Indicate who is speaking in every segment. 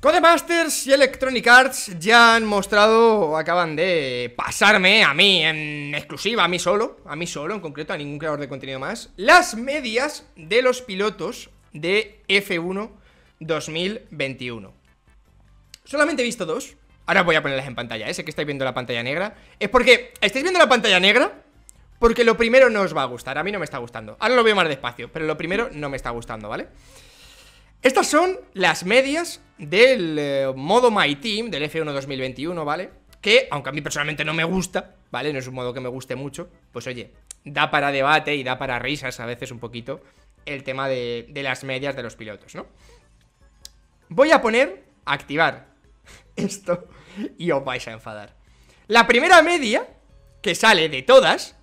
Speaker 1: Codemasters y Electronic Arts ya han mostrado, acaban de pasarme a mí en exclusiva, a mí solo, a mí solo en concreto, a ningún creador de contenido más, las medias de los pilotos de F1 2021. Solamente he visto dos, ahora voy a ponerlas en pantalla, ese ¿eh? que estáis viendo la pantalla negra, es porque estáis viendo la pantalla negra porque lo primero no os va a gustar, a mí no me está gustando, ahora lo veo más despacio, pero lo primero no me está gustando, ¿vale? Estas son las medias del eh, modo My Team del F1 2021, ¿vale? Que, aunque a mí personalmente no me gusta, ¿vale? No es un modo que me guste mucho, pues oye, da para debate y da para risas a veces un poquito el tema de, de las medias de los pilotos, ¿no? Voy a poner, activar esto y os vais a enfadar. La primera media que sale de todas,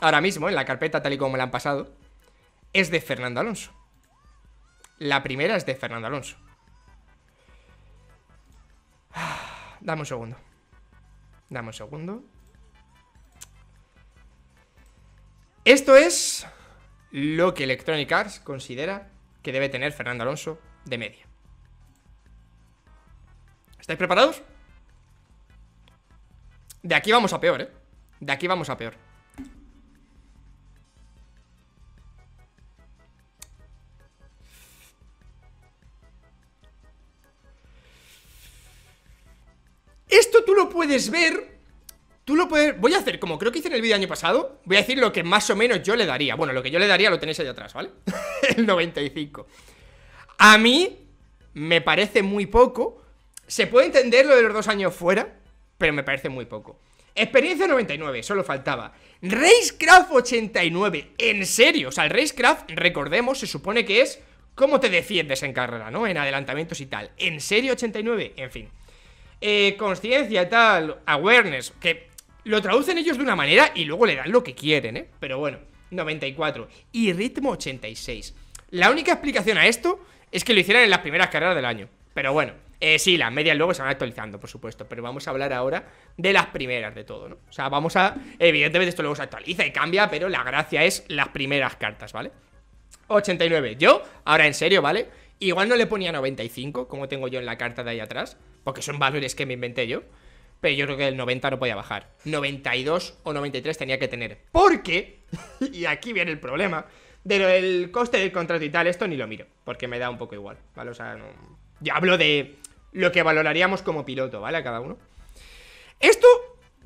Speaker 1: ahora mismo en la carpeta tal y como me la han pasado, es de Fernando Alonso. La primera es de Fernando Alonso. Dame un segundo. Dame un segundo. Esto es lo que Electronic Arts considera que debe tener Fernando Alonso de media. ¿Estáis preparados? De aquí vamos a peor, ¿eh? De aquí vamos a peor. Puedes ver Tú lo puedes... Voy a hacer, como creo que hice en el vídeo año pasado Voy a decir lo que más o menos yo le daría. Bueno, lo que yo le daría lo tenéis ahí atrás, ¿vale? el 95 A mí me parece muy poco. Se puede entender lo de los dos años fuera Pero me parece muy poco. Experiencia 99, solo faltaba. Racecraft 89, en serio O sea, el Racecraft, recordemos, se supone que es Cómo te defiendes en carrera, ¿no? En adelantamientos y tal. ¿En serio 89? En fin eh, conciencia, tal, awareness, que lo traducen ellos de una manera y luego le dan lo que quieren, ¿eh? Pero bueno, 94 y ritmo 86. La única explicación a esto es que lo hicieran en las primeras carreras del año. Pero bueno, eh, sí, las medias luego se van actualizando, por supuesto. Pero vamos a hablar ahora de las primeras de todo, ¿no? O sea, vamos a... Evidentemente esto luego se actualiza y cambia, pero la gracia es las primeras cartas, ¿vale? 89. Yo, ahora en serio, ¿vale? Igual no le ponía 95, como tengo yo en la carta de ahí atrás, porque son valores que me inventé yo. Pero yo creo que el 90 no podía bajar. 92 o 93 tenía que tener. Porque, y aquí viene el problema, del coste del contrato y tal, esto ni lo miro, porque me da un poco igual, ¿vale? O sea, no... hablo de lo que valoraríamos como piloto, ¿vale? A cada uno. Esto,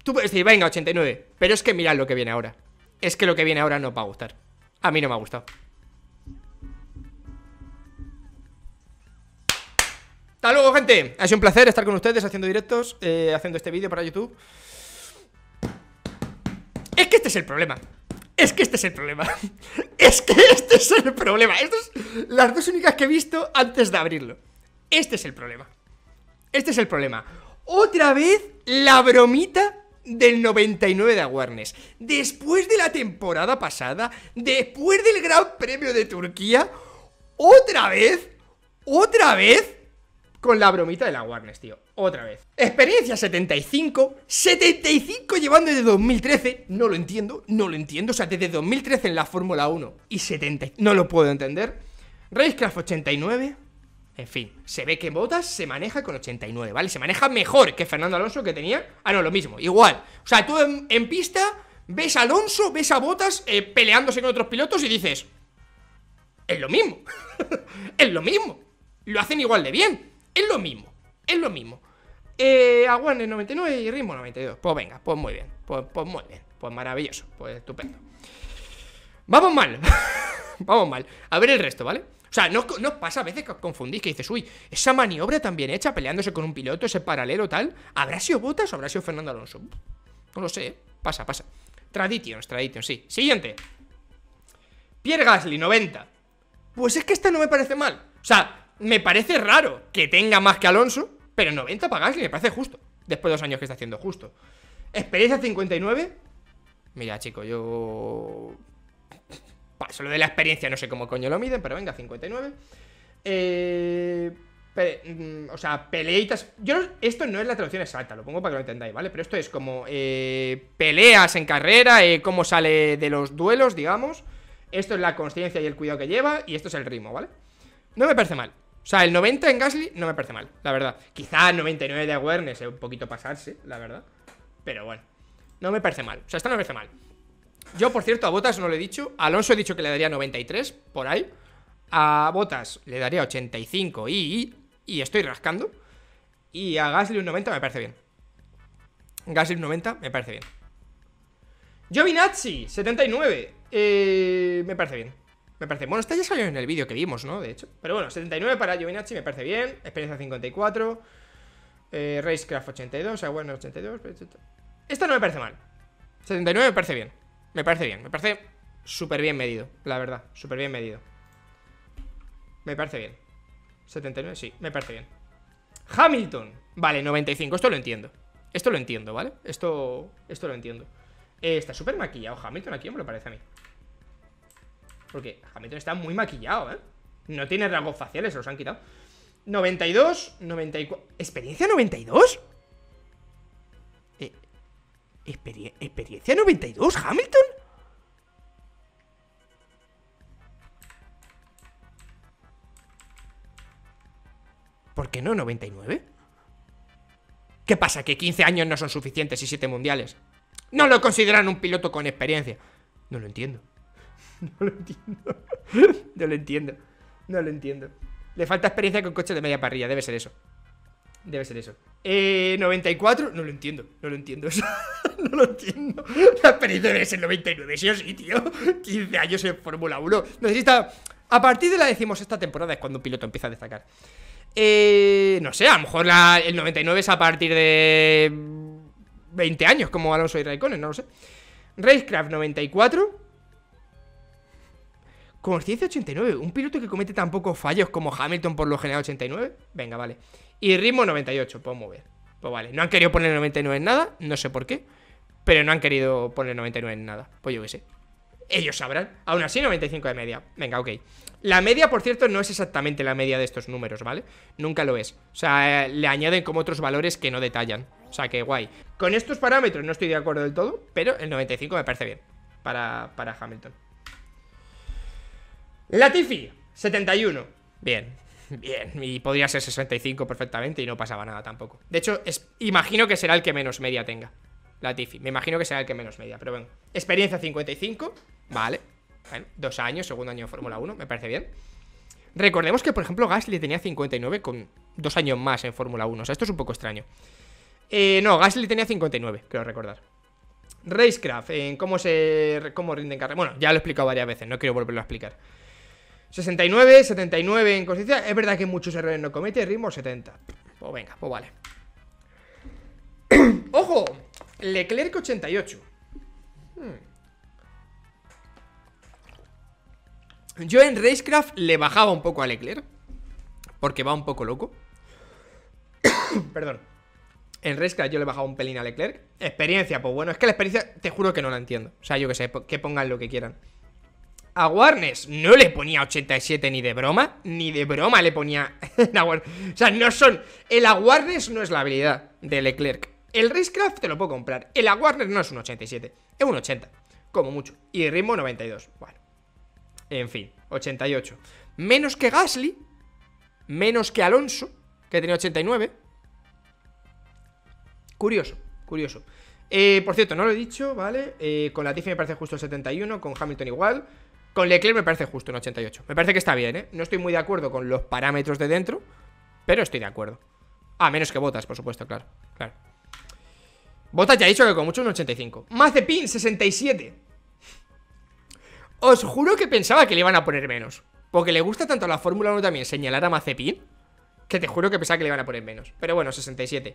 Speaker 1: tú puedes decir, venga, 89, pero es que mirad lo que viene ahora. Es que lo que viene ahora no va a gustar. A mí no me ha gustado. Hasta luego, gente. Ha sido un placer estar con ustedes haciendo directos, eh, haciendo este vídeo para YouTube. Es que este es el problema. Es que este es el problema. Es que este es el problema. Estas son las dos únicas que he visto antes de abrirlo. Este es el problema. Este es el problema. Otra vez la bromita del 99 de Awareness. Después de la temporada pasada, después del Gran Premio de Turquía, otra vez, otra vez con la bromita de la Warnes, tío. Otra vez. Experiencia 75. 75 llevando desde 2013. No lo entiendo, no lo entiendo. O sea, desde 2013 en la Fórmula 1 y 70. No lo puedo entender. Racecraft 89. En fin, se ve que Botas se maneja con 89, ¿vale? Se maneja mejor que Fernando Alonso que tenía... Ah, no, lo mismo, igual. O sea, tú en, pista ves a Alonso, ves a Botas eh, peleándose con otros pilotos y dices... Es lo mismo. es lo mismo. Lo hacen igual de bien. Es lo mismo, es lo mismo. Eh, Aguane 99 y Ritmo 92. Pues venga, pues muy bien. Pues, pues muy bien. Pues maravilloso. Pues estupendo. Vamos mal. Vamos mal. A ver el resto, ¿vale? O sea, no, os pasa a veces que os confundís, que dices, uy, esa maniobra tan bien hecha, peleándose con un piloto, ese paralelo tal, ¿habrá sido Botas o habrá sido Fernando Alonso? No lo sé, ¿eh? pasa, pasa. Traditions, Traditions, sí. Siguiente. Pierre Gasly, 90. Pues es que esta no me parece mal. O sea, me parece raro que tenga más que Alonso, pero 90 para Gasly me parece justo. Después de dos años que está haciendo justo. Experiencia 59. Mira, chico, yo. Paso lo de la experiencia, no sé cómo coño lo miden, pero venga, 59. Eh. Mm, o sea, peleitas. Yo esto no es la traducción exacta, lo pongo para que lo entendáis, ¿vale? Pero esto es como eh, peleas en carrera, eh, cómo sale de los duelos, digamos. Esto es la conciencia y el cuidado que lleva, y esto es el ritmo, ¿vale? No me parece mal. O sea, el 90 en Gasly no me parece mal, la verdad. Quizá el 99 de awareness es un poquito pasarse, la verdad. Pero bueno, no me parece mal. O sea, esta no me parece mal. Yo, por cierto, a Botas no lo he dicho. Alonso he dicho que le daría 93, por ahí. A Botas le daría 85 y, y, estoy rascando. Y a Gasly un 90 me parece bien. Gasly un 90 me parece bien. Giovinazzi, 79. Eh, me parece bien. Me parece. Bueno, esta ya salió en el vídeo que vimos, ¿no? De hecho. Pero bueno, 79 para Giovinazzi me parece bien. Experiencia 54. Eh, Racecraft 82. O sea, bueno, 82. Esta no me parece mal. 79 me parece bien. Me parece bien. Me parece súper bien medido, la verdad. Súper bien medido. Me parece bien. 79, sí, me parece bien. Hamilton. Vale, 95. Esto lo entiendo. Esto lo entiendo, ¿vale? Esto, esto lo entiendo. Eh, está súper maquillado Hamilton aquí, me lo parece a mí. Porque Hamilton está muy maquillado, ¿eh? No tiene rasgos faciales, se los han quitado 92, 94 ¿Experiencia 92? Eh, ¿Experiencia 92, Hamilton? ¿Por qué no 99? ¿Qué pasa? ¿Que 15 años no son suficientes y 7 mundiales? No lo consideran un piloto con experiencia No lo entiendo No lo entiendo. No lo entiendo. No lo entiendo. Le falta experiencia con coche de media parrilla. Debe ser eso. Debe ser eso. Eh, 94. No lo entiendo. No lo entiendo. no lo entiendo. La experiencia debe ser 99. Sí o sí, tío. 15 años en Fórmula 1. Necesita. A partir de la decimos esta temporada es cuando un piloto empieza a destacar. Eh, no sé, a lo mejor el 99 es a partir de 20 años, como Alonso y Raikkonen, no lo sé. Racecraft 94. Conciencia 89, un piloto que comete tan pocos fallos como Hamilton por lo general 89. Venga, vale. Y ritmo 98, puedo mover. Pues vale, no han querido poner 99 en nada, no sé por qué. Pero no han querido poner 99 en nada. Pues yo qué sé. Ellos sabrán. Aún así, 95 de media. Venga, ok. La media, por cierto, no es exactamente la media de estos números, ¿vale? Nunca lo es. O sea, le añaden como otros valores que no detallan. O sea, que guay. Con estos parámetros no estoy de acuerdo del todo, pero el 95 me parece bien para, para Hamilton. Latifi, 71. Bien, bien. Y podría ser 65 perfectamente y no pasaba nada tampoco. De hecho, imagino que será el que menos media tenga. Latifi. Me imagino que será el que menos media, pero bueno. Experiencia 55. Vale. Dos años, segundo año de Fórmula 1, me parece bien. Recordemos que, por ejemplo, Gasly tenía 59 con dos años más en Fórmula 1. O sea, esto es un poco extraño. Eh, no, Gasly tenía 59, creo recordar. Racecraft, en cómo se. cómo rinden carrera. Bueno, ya lo he explicado varias veces, no quiero volverlo a explicar. 69, 79 en conciencia. Es verdad que muchos errores no comete. Ritmo 70. Pues venga, pues vale. ¡Ojo! Leclerc 88. Hmm. Yo en Racecraft le bajaba un poco a Leclerc. Porque va un poco loco. Perdón. En Racecraft yo le bajaba un pelín a Leclerc. Experiencia, pues bueno, es que la experiencia te juro que no la entiendo. O sea, yo que sé, que pongan lo que quieran. A Warnes no le ponía 87 ni de broma, ni de broma le ponía O sea, no son... El Awareness no es la habilidad de Leclerc. El Racecraft te lo puedo comprar. El Awareness no es un 87, es un 80, como mucho. Y ritmo 92. Bueno. En fin, 88. Menos que Gasly, menos que Alonso, que tenía 89. Curioso, curioso. Eh, por cierto, no lo he dicho, ¿vale? Eh, con la Tiffy me parece justo el 71, con Hamilton igual. Con Leclerc me parece justo un 88. Me parece que está bien, ¿eh? No estoy muy de acuerdo con los parámetros de dentro, pero estoy de acuerdo. Ah, menos que Botas, por supuesto, claro. Claro. Botas ya ha dicho que con mucho un 85. Mazepin, 67. Os juro que pensaba que le iban a poner menos. Porque le gusta tanto a la Fórmula 1 también señalar a Mazepin, que te juro que pensaba que le iban a poner menos. Pero bueno, 67.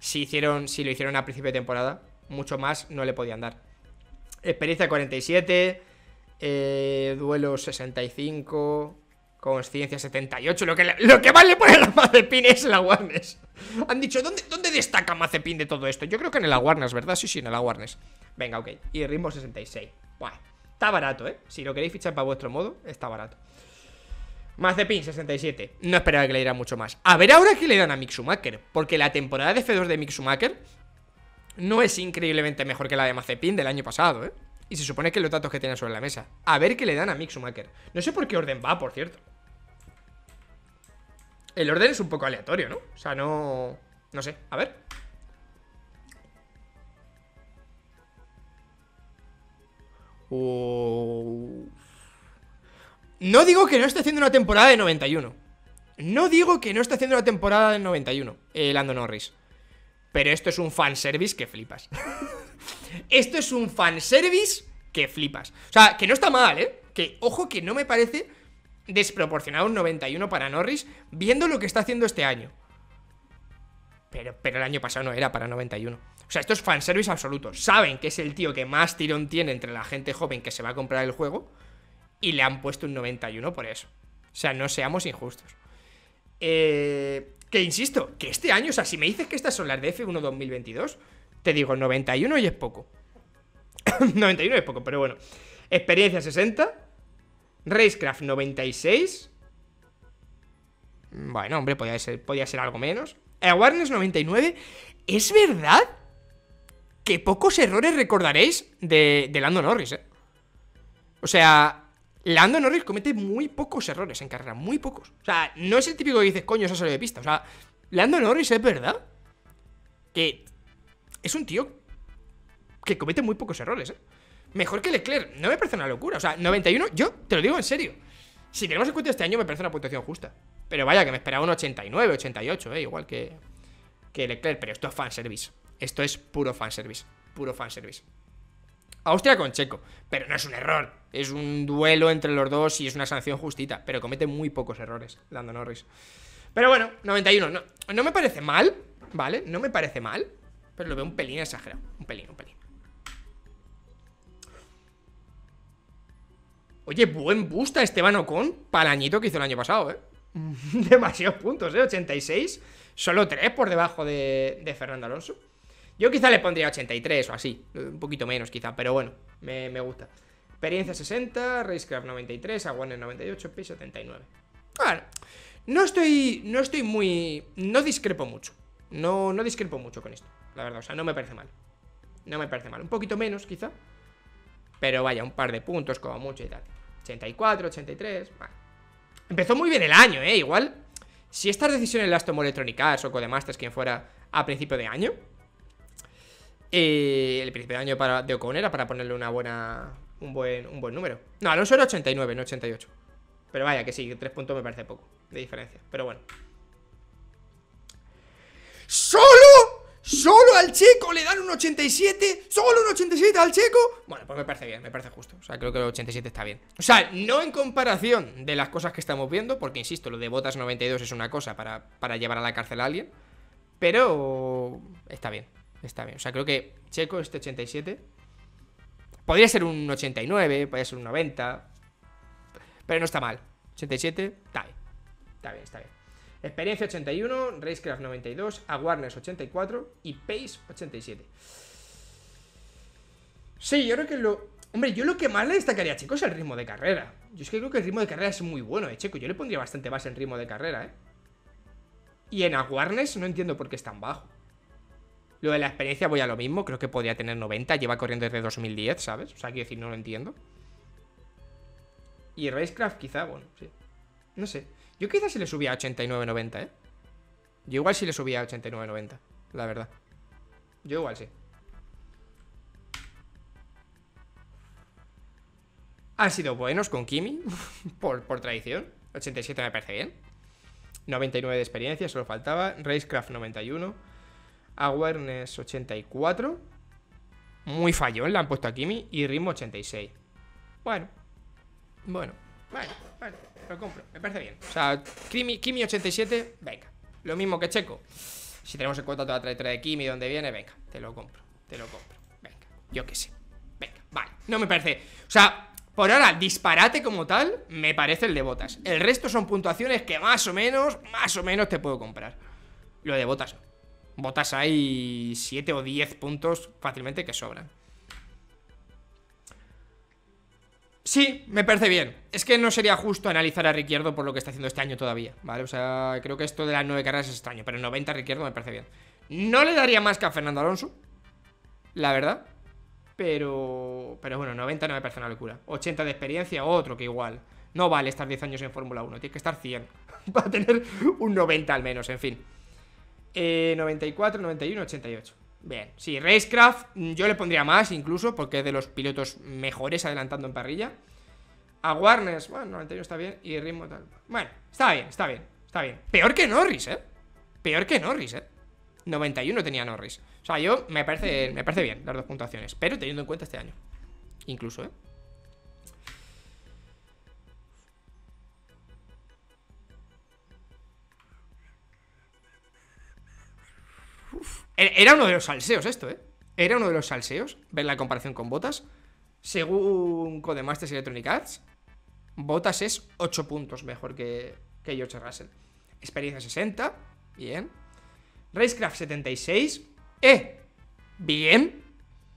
Speaker 1: Si, hicieron, si lo hicieron a principio de temporada, mucho más no le podían dar. Experiencia 47. Eh, duelo 65. Consciencia 78. Lo que, lo que más le pone a Mazepin es el Awareness. Han dicho, ¿dónde, ¿dónde destaca Mazepin de todo esto? Yo creo que en el Awareness, ¿verdad? Sí, sí, en el Awareness. Venga, ok. Y ritmo 66. Buah. Está barato, ¿eh? Si lo queréis fichar para vuestro modo, está barato. Mazepin 67. No esperaba que le diera mucho más. A ver ahora qué le dan a Mick Schumacher. Porque la temporada de F2 de Mick Schumacher no es increíblemente mejor que la de Mazepin del año pasado, ¿eh? Y se supone que los datos que tienen sobre la mesa. A ver qué le dan a Mick Schumacher. No sé por qué orden va, por cierto. El orden es un poco aleatorio, ¿no? O sea, no... No sé, a ver. No digo que no esté haciendo una temporada de 91. No digo que no esté haciendo una temporada de 91, el Lando Norris. Pero esto es un fanservice que flipas. esto es un fanservice que flipas. O sea, que no está mal, ¿eh? Que, ojo, que no me parece desproporcionado un 91 para Norris, viendo lo que está haciendo este año. Pero, pero el año pasado no era para 91. O sea, esto es fanservice absoluto. Saben que es el tío que más tirón tiene entre la gente joven que se va a comprar el juego. Y le han puesto un 91 por eso. O sea, no seamos injustos. Eh, que insisto, que este año, o sea, si me dices que estas son las de F1 2022, te digo 91 y es poco. 91 es poco, pero bueno. Experiencia 60. Racecraft 96. Bueno, hombre, podía ser, podía ser algo menos. Awareness 99. ¿Es verdad que pocos errores recordaréis de, de Lando Norris, ¿eh? O sea, Lando Norris comete muy pocos errores en carrera, muy pocos. O sea, no es el típico que dices, coño, eso salió de pista. O sea, Lando Norris es verdad que es un tío que comete muy pocos errores, ¿eh? Mejor que Leclerc, no me parece una locura. O sea, 91, yo te lo digo en serio. Si tenemos en cuenta este año, me parece una puntuación justa. Pero vaya, que me esperaba un 89, 88, ¿eh? Igual que, que Leclerc. Pero esto es fanservice. Esto es puro fanservice. Puro fanservice. Austria con Checo. Pero no es un error. Es un duelo entre los dos y es una sanción justita. Pero comete muy pocos errores, Lando Norris. Pero bueno, 91. No, no me parece mal, ¿vale? No me parece mal. Pero lo veo un pelín exagerado. Un pelín, un pelín. Oye, buen boost a Esteban Ocon para que hizo el año pasado, ¿eh? Demasiados puntos, ¿eh? 86. Solo 3 por debajo de, Fernando Alonso. Yo quizá le pondría 83 o así, un poquito menos quizá, pero bueno, me, gusta. Experiencia 60, Racecraft 93, Aguanes 98, P 79. Bueno, no estoy, no estoy muy... No discrepo mucho. No, no discrepo mucho con esto, la verdad, o sea, no me parece mal. No me parece mal, un poquito menos quizá. Pero vaya, un par de puntos como mucho y tal. 84, 83, vale. Empezó muy bien el año, ¿eh? Igual, si estas decisiones las tomó Electronic Arts o Codemasters, quien fuera a principio de año, eh, el principio de año para, de Ocon era para ponerle una buena. Un buen, un buen número. No, Alonso era 89, no 88. Pero vaya, que sí, 3 puntos me parece poco de diferencia. Pero bueno. ¡Solo! ¡Solo al checo le dan un 87! ¡Solo un 87 al checo! Bueno, pues me parece bien, me parece justo. O sea, creo que el 87 está bien. O sea, no en comparación de las cosas que estamos viendo, porque insisto, lo de Botas 92 es una cosa para, para llevar a la cárcel a alguien. Pero está bien. Está bien. O sea, creo que Checo, este 87. Podría ser un 89, podría ser un 90. Pero no está mal. 87, está bien. Está bien, está bien. Experiencia 81, Racecraft 92, Awareness 84 y Pace 87. Sí, yo creo que lo... Hombre, yo lo que más le destacaría a Checo es el ritmo de carrera. Yo es que creo que el ritmo de carrera es muy bueno de Checo. Yo le pondría bastante más en ritmo de carrera, ¿eh? Y en Awareness no entiendo por qué es tan bajo. Lo de la experiencia voy a lo mismo, creo que podría tener 90, lleva corriendo desde 2010, ¿sabes? O sea, quiero decir, no lo entiendo. Y Racecraft quizá, bueno, sí. No sé. Yo quizás si le subía a 89-90, ¿eh? Yo igual si le subía a 89-90, la verdad. Yo igual sí. Han sido buenos con Kimi, por, tradición. 87 me parece bien. 99 de experiencia, solo faltaba. Racecraft 91. Awareness 84. Muy fallón, le han puesto a Kimi. Y ritmo 86. Bueno. Bueno. Bueno, bueno. Lo compro. Me parece bien. O sea, Kimi, Kimi 87. Venga. Lo mismo que Checo. Si tenemos en cuenta toda la trayectoria de Kimi, donde viene, venga. Te lo compro. Te lo compro. Venga. Yo qué sé. Venga. Vale. No me parece. O sea, por ahora, disparate como tal, me parece el de botas. El resto son puntuaciones que más o menos, más o menos te puedo comprar. Lo de botas botas hay 7 o 10 puntos fácilmente que sobran. Sí, me parece bien. Es que no sería justo analizar a Ricciardo por lo que está haciendo este año todavía, ¿vale? O sea, creo que esto de las 9 carreras es extraño, pero 90 a Ricciardo me parece bien. No le daría más que a Fernando Alonso, la verdad. Pero, pero bueno, 90 no me parece una locura. 80 de experiencia, otro que igual. No vale estar 10 años en Fórmula 1, tiene que estar 100. Va a tener un 90 al menos, en fin. 94, 91, 88. Bien, sí, Racecraft mm, yo le pondría más incluso porque es de los pilotos mejores adelantando en parrilla. A Warnes, bueno, 91 está bien y ritmo tal. Bueno, está bien, está bien, está bien. Peor que Norris, ¿eh? Peor que Norris, ¿eh? 91 tenía Norris. O sea, yo me parece, me parece bien las dos puntuaciones, pero teniendo en cuenta este año. Incluso, ¿eh? Era uno de los salseos esto, ¿eh? Era uno de los salseos, ver la comparación con Botas. Según Codemasters y Electronic Arts, Botas es 8 puntos mejor que, que George Russell. Experiencia 60, bien. Racecraft 76, eh, bien,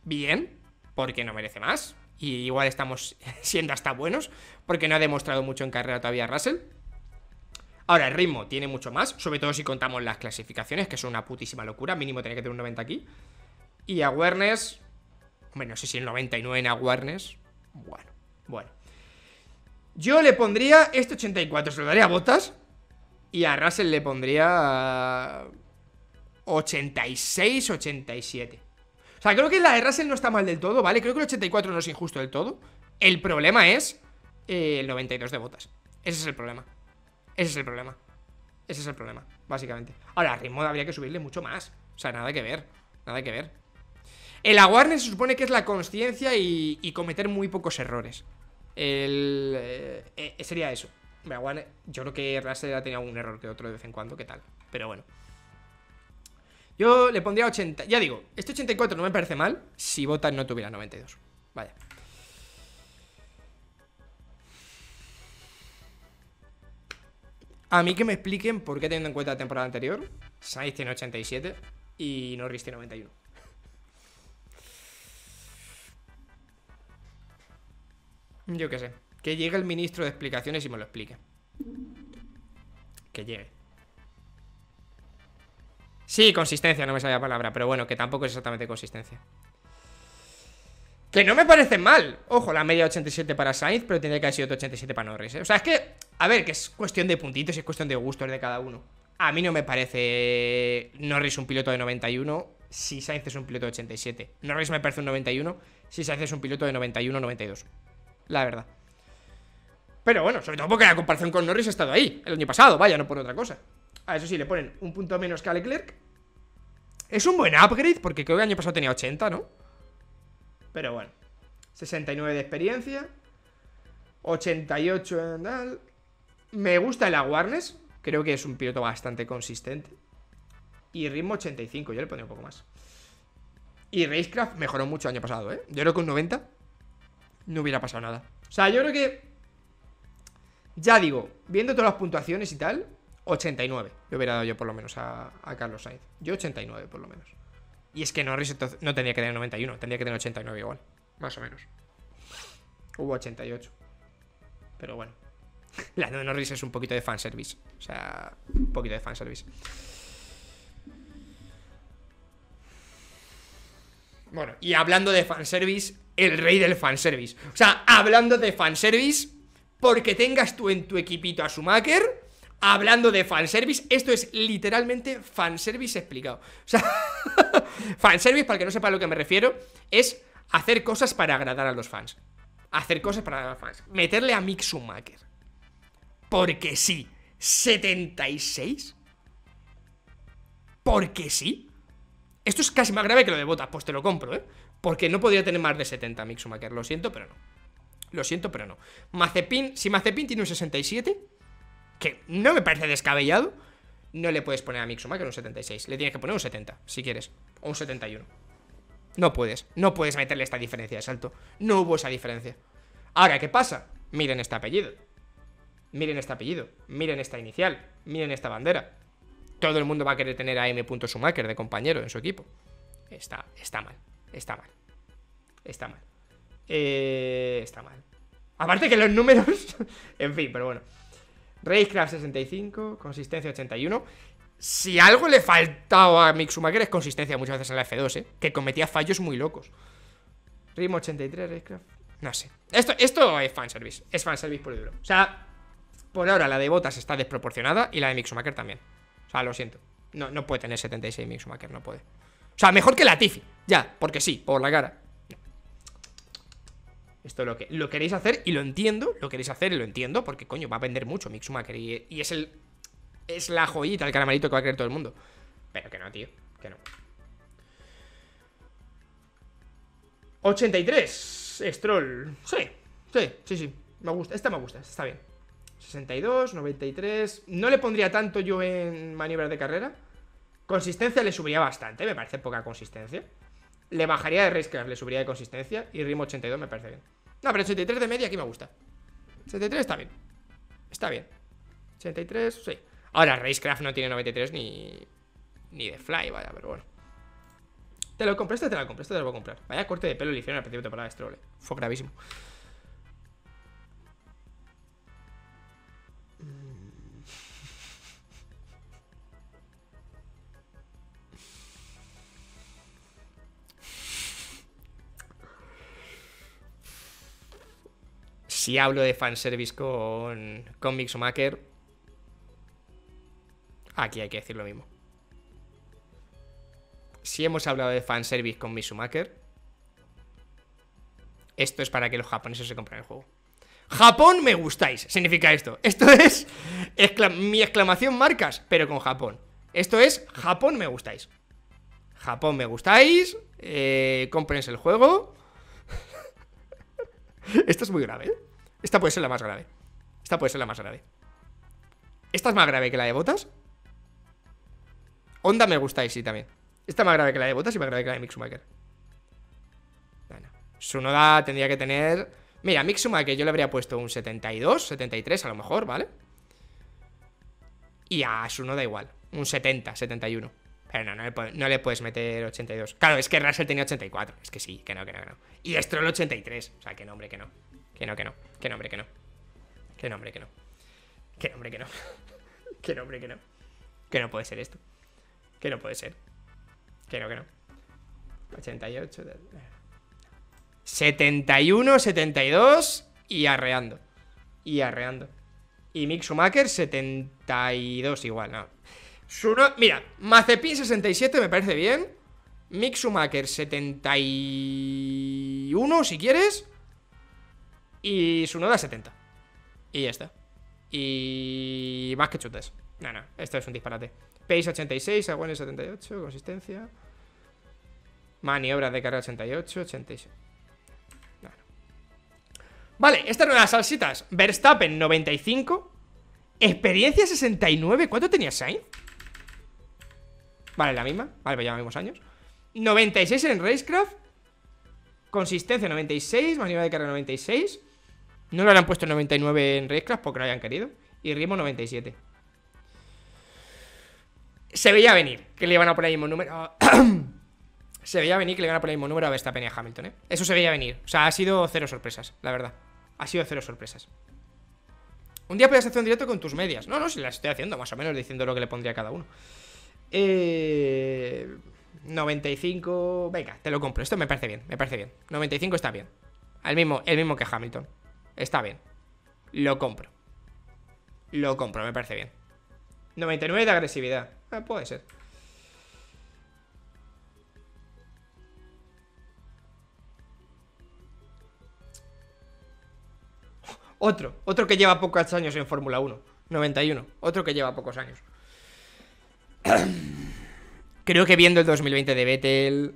Speaker 1: bien, porque no merece más. Y igual estamos siendo hasta buenos, porque no ha demostrado mucho en carrera todavía Russell. Ahora, el ritmo tiene mucho más, sobre todo si contamos las clasificaciones, que son una putísima locura, mínimo tiene que tener un 90 aquí. Y awareness, hombre, no sé si el 99 en awareness, bueno, bueno. Yo le pondría este 84, se lo daría a Botas, y a Russell le pondría 86, 87. O sea, creo que la de Russell no está mal del todo, ¿vale? Creo que el 84 no es injusto del todo. El problema es eh, el 92 de botas. Ese es el problema. Ese es el problema. Ese es el problema, básicamente. Ahora, a ritmo habría que subirle mucho más. O sea, nada que ver. Nada que ver. El awareness se supone que es la conciencia y, cometer muy pocos errores. El, eh, eh, sería eso. Yo creo que Russell ha tenido algún error que otro de vez en cuando, ¿qué tal? Pero bueno. Yo le pondría 80. Ya digo, este 84 no me parece mal si Botas no tuviera 92. Vaya. A mí que me expliquen por qué teniendo en cuenta la temporada anterior, Sainz tiene 87 y Norris tiene 91. Yo qué sé. Que llegue el ministro de explicaciones y me lo explique. Que llegue. Sí, consistencia, no me sale la palabra, pero bueno, que tampoco es exactamente consistencia. Que no me parece mal. Ojo, la media 87 para Sainz, pero tendría que haber sido 87 para Norris. ¿eh? O sea, es que, a ver, que es cuestión de puntitos y es cuestión de gustos de cada uno. A mí no me parece Norris un piloto de 91 si Sainz es un piloto de 87. Norris me parece un 91 si Sainz es un piloto de 91-92. La verdad. Pero bueno, sobre todo porque la comparación con Norris ha estado ahí, el año pasado, vaya, no por otra cosa. A eso sí, le ponen un punto menos que a Leclerc. Es un buen upgrade, porque creo que el año pasado tenía 80, ¿no? Pero bueno. 69 de experiencia. 88 en tal. Me gusta el awareness. Creo que es un piloto bastante consistente. Y ritmo 85, yo le pondría un poco más. Y Racecraft mejoró mucho el año pasado, ¿eh? Yo creo que un 90 no hubiera pasado nada. O sea, yo creo que... Ya digo, viendo todas las puntuaciones y tal, 89 le hubiera dado yo por lo menos a, Carlos Sainz. Yo 89 por lo menos. Y es que Norris no tenía que tener 91, tendría que tener 89 igual. Más o menos. Hubo 88. Pero bueno. La de Norris es un poquito de fanservice. O sea, un poquito de fanservice. Bueno, y hablando de fanservice, el rey del fanservice. O sea, hablando de fanservice, porque tengas tú en tu equipito a Schumacher hablando de fanservice, esto es literalmente fanservice explicado. O sea, fanservice, para el que no sepa a lo que me refiero, es hacer cosas para agradar a los fans. Hacer cosas para agradar a los fans. Meterle a Mick. Porque sí. 76. Porque sí. Esto es casi más grave que lo de botas, pues te lo compro, ¿eh? Porque no podría tener más de 70 Mick Schumacher, lo siento, pero no. Lo siento, pero no. Mazepin, si Mazepin tiene un 67, que no me parece descabellado, no le puedes poner a Mick Schumacher un 76. Le tienes que poner un 70, si quieres. O un 71. No puedes. No puedes meterle esta diferencia de salto. No hubo esa diferencia. Ahora, ¿qué pasa? Miren este apellido. Miren este apellido. Miren esta inicial. Miren esta bandera. Todo el mundo va a querer tener a M. Schumacher de compañero en su equipo. Está, está mal. Está mal. Está mal. Eh, está mal. Aparte que los números... en fin, pero bueno. Racecraft 65, consistencia 81. Si algo le faltaba a Mick Schumacher es consistencia muchas veces en la F2, ¿eh? Que cometía fallos muy locos. Ritmo 83, Racecraft. No sé. Esto, esto es fanservice. Es fanservice por duro. O sea, por ahora la de botas está desproporcionada y la de Mixumaker también. O sea, lo siento. No, no puede tener 76 Mixumaker, no puede. O sea, mejor que la Tiffy. Ya, porque sí, por la cara. Esto lo que lo queréis hacer y lo entiendo, lo queréis hacer y lo entiendo, porque coño, va a vender mucho Mixumaker y, y es el. Es la joyita, el caramelito que va a querer todo el mundo. Pero que no, tío, que no. 83, Stroll. Sí, sí, sí, sí. Me gusta, esta me gusta, está bien. 62, 93. No le pondría tanto yo en maniobras de carrera. Consistencia le subiría bastante, me parece poca consistencia. Le bajaría de Racecraft, le subiría de consistencia. Y ritmo 82 me parece bien. No, pero 83 de media aquí me gusta. 73 está bien. Está bien. 83, sí. Ahora, Racecraft no tiene 93 ni. Ni de Fly, vaya, pero bueno. Te lo compré, este te lo compré, este te lo voy a comprar. Vaya corte de pelo le hicieron al principio de temporada eh. Fue gravísimo. Si hablo de fanservice con, con Mixumaker, aquí hay que decir lo mismo. Si hemos hablado de fanservice con Mixumaker, esto es para que los japoneses se compren el juego. Japón me gustáis, significa esto. Esto es mi exclamación marcas, pero con Japón. Esto es Japón me gustáis. Japón me gustáis, eh, el juego. Esta es muy grave, ¿eh? Esta puede ser la más grave. Esta puede ser la más grave. ¿Esta es más grave que la de botas? Onda me gustáis, sí, también. Esta es más grave que la de botas y más grave que la de Mixumaker. No, no. Sunoda tendría que tener. Mira, Mixumaker yo le habría puesto un 72, 73 a lo mejor, ¿vale? Y a Sunoda igual. Un 70, 71. Pero no, no le, pu- no le puedes meter 82. Claro, es que Russell tenía 84. Es que sí, que no, que no, que no. Y Stroll 83. O sea, que nombre, que no. Que no, que no. Que nombre, que no. Que nombre, que no. Que nombre, que no. Que nombre, que no. Que no puede ser esto. Que no puede ser. Que no, que no. 88. de- 71, 72 y arreando. Y arreando. Y Mick Schumacher 72 igual, no. Suno- Mira, Mazepin 67 me parece bien. Mick Schumacher 71 si quieres. Y Sunoda 70. Y ya está. Y más que chutes. No, no, esto es un disparate. Pace 86, Agüen 78, consistencia. Maniobras de carrera 88, 86. No, no. Vale, estas eran las salsitas. Verstappen 95. Experiencia 69. ¿Cuánto tenía Sainz? Vale, la misma. Vale, pues ya mismos años. 96 en Racecraft. Consistencia 96. Maniobra de carrera 96. No lo habrán puesto 99 en Racecraft porque no hayan querido. Y ritmo 97. Se veía venir que le iban a poner el mismo número. se veía venir que le iban a poner el mismo número a Verstappen y a Hamilton, ¿eh? Eso se veía venir. O sea, ha sido cero sorpresas, la verdad. Ha sido cero sorpresas. Un día podías hacer un directo con tus medias. No, no, si las estoy haciendo, más o menos, diciendo lo que le pondría a cada uno. Eh, 95. Venga, te lo compro. Esto me parece bien, me parece bien. 95 está bien. El mismo, el mismo que Hamilton. Está bien. Lo compro. Lo compro, me parece bien. 99 de agresividad. Ah, puede ser. Otro, otro que lleva pocos años en Fórmula 1. 91. Otro que lleva pocos años. Creo que viendo el 2020 de Vettel.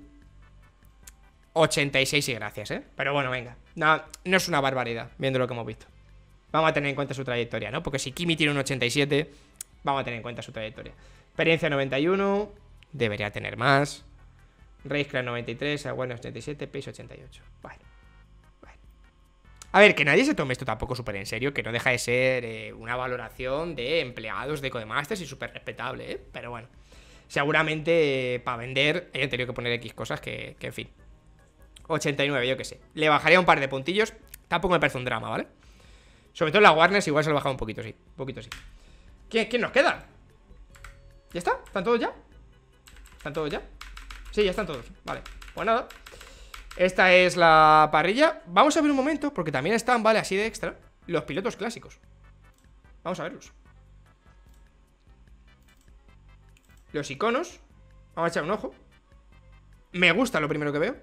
Speaker 1: 86 y gracias, ¿eh? Pero bueno, venga. No, no es una barbaridad, viendo lo que hemos visto. Vamos a tener en cuenta su trayectoria, ¿no? Porque si Kimi tiene un 87, vamos a tener en cuenta su trayectoria. Experiencia 91, debería tener más. Racecraft 93, Agüero 87, Pace 88. Bueno, bueno. A ver, que nadie se tome esto tampoco súper en serio, que no deja de ser eh, una valoración de empleados de Codemasters y súper respetable, ¿eh? Pero bueno, seguramente para vender he tenido que poner X cosas que, que en fin. 89, yo qué sé. Le bajaría un par de puntillos. Tampoco me parece un drama, ¿vale? Sobre todo la Warner igual se lo bajaba un poquito, sí. Un poquito, sí. ¿Quién, quién nos queda? ¿Ya está? ¿Están todos ya? ¿Están todos ya? Sí, ya están todos. Vale. Pues nada. Esta es la parrilla Vamos a ver un momento, porque también están, vale, así de extra Los pilotos clásicos Vamos a verlos Los iconos Vamos a echar un ojo Me gusta lo primero que veo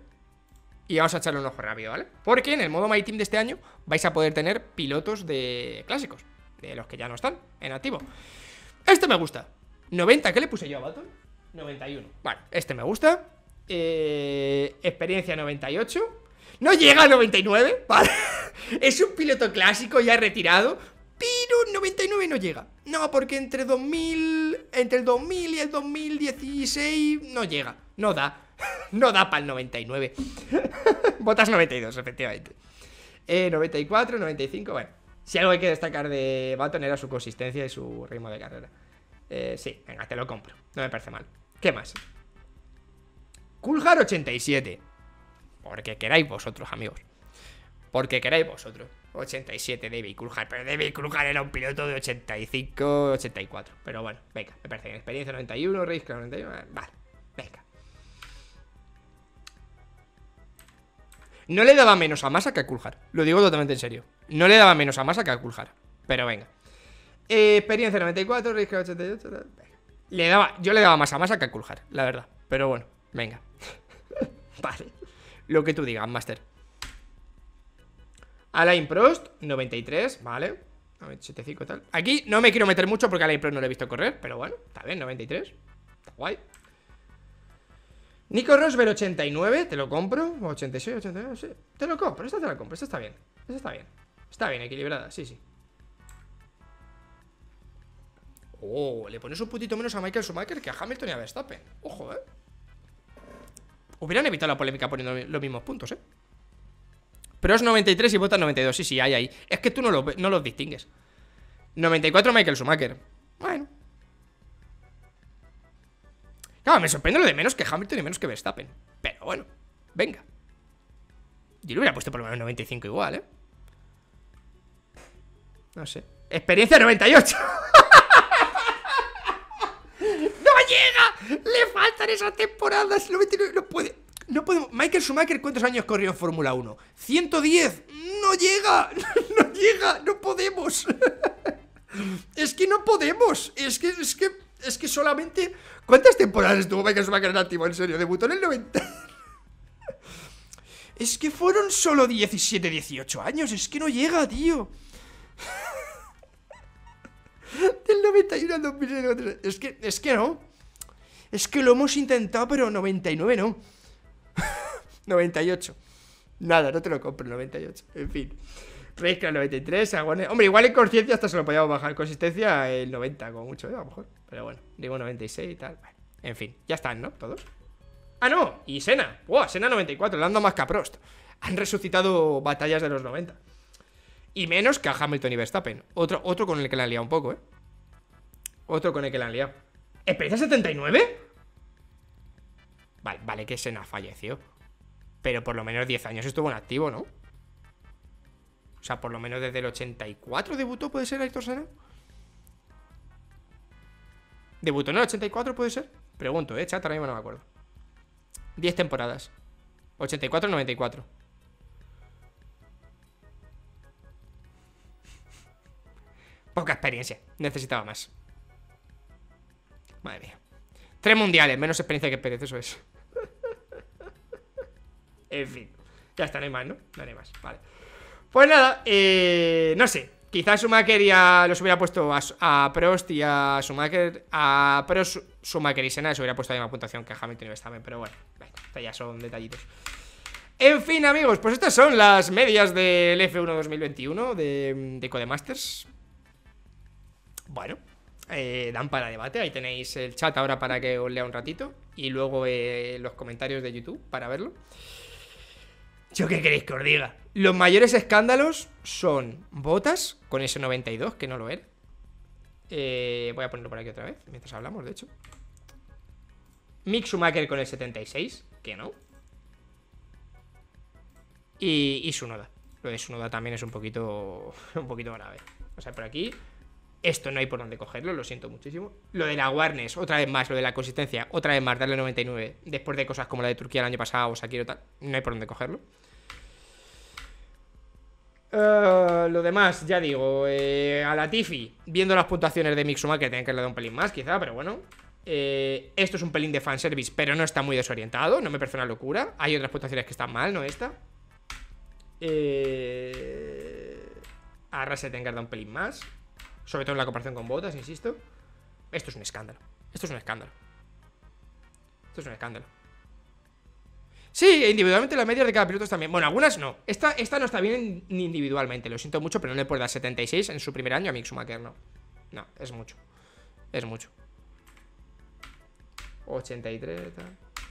Speaker 1: Y vamos a echarle un ojo rápido, ¿vale? Porque en el modo My Team de este año Vais a poder tener pilotos de clásicos De los que ya no están en activo. Este me gusta. 90, ¿qué le puse yo a Baton? 91 Vale, este me gusta. Eh, experiencia 98 No llega a 99 Vale Es un piloto clásico ya retirado Pero 99 no llega. No, porque entre 2000 Entre el 2000 y el 2016 No llega, no da No da para el 99 Botas 92, efectivamente. Eh, 94, 95, bueno. Si algo hay que destacar de Baton era su consistencia y su ritmo de carrera. Eh, Sí, venga, te lo compro. No me parece mal. ¿Qué más? Coolhard 87 Porque queráis vosotros, amigos. Porque queráis vosotros. 87 David Coulthard Pero David Coulthard era un piloto de 85, 84 Pero bueno, venga, me parece bien. Experiencia 91, Race 91 Vale, venga No le daba menos a Massa que a Coulthard Lo digo totalmente en serio No le daba menos a Massa que a Coulthard Pero venga eh, Experiencia 94, Race 88 le daba, Yo le daba más a Massa que a Coulthard, la verdad Pero bueno, venga Vale. Lo que tú digas, Master. Alain Prost, 93, vale. 75 tal. Aquí no me quiero meter mucho porque Alain Prost no lo he visto correr, pero bueno, está bien, 93. Está guay. Nico Rosberg 89, te lo compro. 86, 89, sí. Te lo compro, esta te la compro, esta está bien. Esta está bien. Está bien equilibrada, sí, sí. Oh, le pones un putito menos a Michael Schumacher que a Hamilton y a Verstappen. Ojo, eh. Hubieran evitado la polémica poniendo los mismos puntos, ¿eh? Pero es 93 y votas 92, sí, sí, hay ahí Es que tú no, no los distingues 94 Michael Schumacher Bueno Claro, me sorprende lo de menos que Hamilton y menos que Verstappen Pero bueno, venga Yo lo hubiera puesto por lo menos 95 igual, ¿eh? No sé Experiencia 98 llega! ¡Le faltan esas temporadas! No, no puede. No podemos. Michael Schumacher, ¿cuántos años corrió en Fórmula 1? ¡110! ¡No llega! ¡No llega! ¡No podemos! es que no podemos. Es que, es que, es que solamente. ¿Cuántas temporadas estuvo Michael Schumacher en activo? En serio, debutó en el 90. es que fueron solo 17, 18 años. Es que no llega, tío. Del 91 al 2006. Es que, es que no. Es que lo hemos intentado, pero 99 no. 98. Nada, no te lo compro, 98. En fin. Race 93, Hombre, igual en conciencia hasta se lo podíamos bajar. Consistencia el 90, como mucho, ¿eh? a lo mejor. Pero bueno, digo 96 y tal. en fin, ya están, ¿no? Todos. Ah, no, y Sena. Wow, Sena 94, le dando más que a Prost. Han resucitado batallas de los 90. Y menos que a Hamilton y Verstappen. Otro, otro con el que le han liado un poco, ¿eh? Otro con el que le han liado. ¿Experiencia 79? Vale, vale que Sena falleció. Pero por lo menos 10 años estuvo en activo, ¿no? O sea, por lo menos desde el 84 debutó, ¿puede ser Aitor Sena? ¿Debutó en el 84, puede ser? Pregunto, eh, chat, ahora mismo no me acuerdo. 10 temporadas. 84-94 Poca experiencia, necesitaba más. Madre mía. Tres mundiales, menos experiencia que Pérez, eso es. En fin. Ya está, no hay más, ¿no? No hay más, vale. Pues nada, eh, no sé Quizás Schumacher ya los hubiera puesto a, Prost y a Schumacher A Prost, Schumacher y Senna les hubiera puesto la misma puntuación que a Hamilton y Verstappen Pero bueno, ya son detallitos en fin, amigos, pues estas son las medias del F1 2021 de, de Codemasters. Bueno, eh, dan para debate. Ahí tenéis el chat ahora para que os lea un ratito. Y luego eh, los comentarios de YouTube para verlo. ¿Yo qué queréis que os diga? Los mayores escándalos son Botas con ese 92, que no lo era. Eh, voy a ponerlo por aquí otra vez, mientras hablamos, de hecho. Mick Schumacher con el 76, que no. Y, y Sunoda. Lo de Sunoda también es un poquito, un poquito grave. O sea, por aquí Esto no hay por dónde cogerlo, lo siento muchísimo. Lo de la awareness, otra vez más, lo de la consistencia, otra vez más, darle 99, después de cosas como la de Turquía el año pasado o Sakiro tal, no hay por dónde cogerlo. Eh, lo demás, ya digo, eh, a la Tiffy, viendo las puntuaciones de Mixuma, que tienen que le dar un pelín más, quizá, pero bueno. Eh, esto es un pelín de fanservice, pero no está muy desorientado, no me parece una locura. Hay otras puntuaciones que están mal, no esta. Eh, a Raset da un pelín más, sobre todo en la comparación con botas, insisto. Esto es un escándalo. Esto es un escándalo. Esto es un escándalo. Sí, individualmente las medias de cada piloto bien. Bueno, algunas no. Esta, esta no está bien ni individualmente. Lo siento mucho, pero no le puedo dar 76 en su primer año a Mick no. No, es mucho. Es mucho. 83.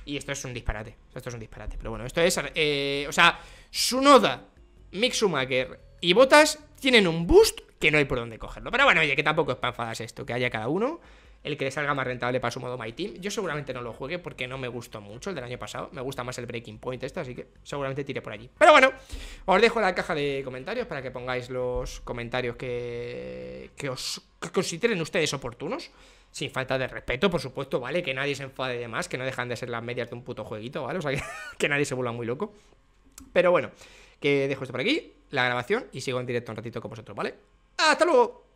Speaker 1: Y esto es un disparate. Esto es un disparate. Pero bueno, esto es. Eh, o sea, Sunoda, Mick Schumacher y Botas tienen un boost que no hay por dónde cogerlo. Pero bueno, oye, que tampoco es para enfadas esto. Que haya cada uno el que le salga más rentable para su modo My Team. Yo seguramente no lo juegue porque no me gustó mucho el del año pasado. Me gusta más el Breaking Point este, así que seguramente tire por allí. Pero bueno, os dejo la caja de comentarios para que pongáis los comentarios que, que os consideren ustedes oportunos. Sin falta de respeto, por supuesto, ¿vale? Que nadie se enfade de más, que no dejan de ser las medias de un puto jueguito, ¿vale? O sea, que, que nadie se vuelva muy loco. Pero bueno, que dejo esto por aquí, la grabación, y sigo en directo un ratito con vosotros, ¿vale? Ah, ¡Hasta luego!